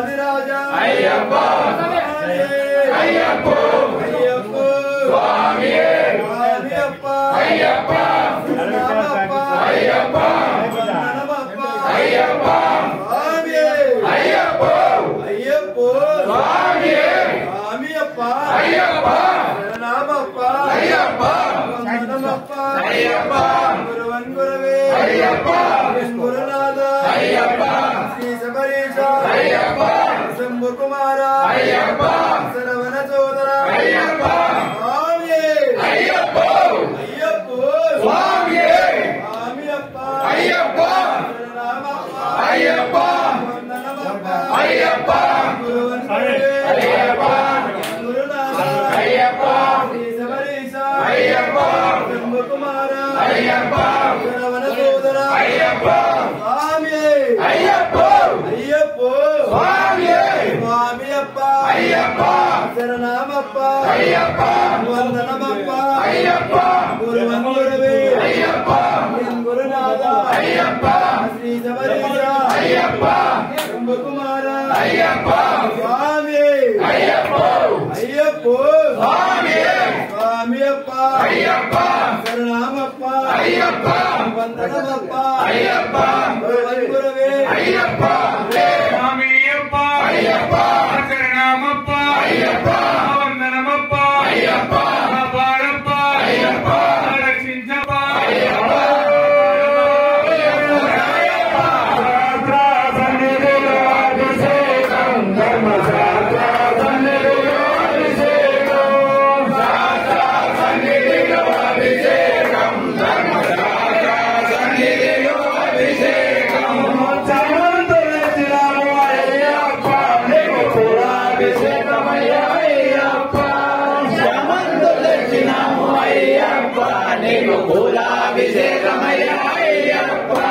ராஜராஜா ஐயப்பா. ஐயப்போ. ஐயப்போ. சுவாமியே. ஐயப்பா. சரணமப்பா ஐயப்பா. வந்தனமப்பா ஐயப்பா. சுவாமியே. ஐயப்போ. ஐயப்போ. சுவாமியே. சுவாமியப்பா. ஐயப்பா. சரணமப்பா. ஐயப்பா. வந்தனமப்பா ஐயப்பா. குமாரா. சரவண சோதரா. சுவாமியே. ஐயப்போ. ஐயப்போ. சுவாமியே. சுவாமியப்பா. ஐயப்பா. சரணமப்பா. ஐயப்பா. வந்தனமப்பா. ஐயப்பா. குருவன் குருவே ஐயப்பா. குருநாதா. ஐயப்பா. ஸ்ரீ சபரீஷா ஐயப்பா. சம்பு குமாரா ஐயப்பா. சரவண சோதரா. ஐயப்பா. சுவாமியே. ஐயப்போ ஐயப்போ. சரணமப்பா ஐயப்பா. குருவன் குருவே ஐயப்பா. என் குருநாதா. ஐயப்பா. ஸ்ரீ ஐயப்பா. கும்பகுமாரா. ஐயப்பா. சுவாமி. ஐயப்போ. ஐயப்போ. சுவாமியே சுவாமியப்பா. ஐயப்பா. சரணாமப்பா. ஐயப்பா. வந்தனமப்பா. ஐயப்பா. குருவன் குருவே ஐயப்பா. சுவாமியப்பா. ஐயப்பா. சரணாமப்பா. ஐயப்பா. பூஜாபிஷேகமையாயப்பா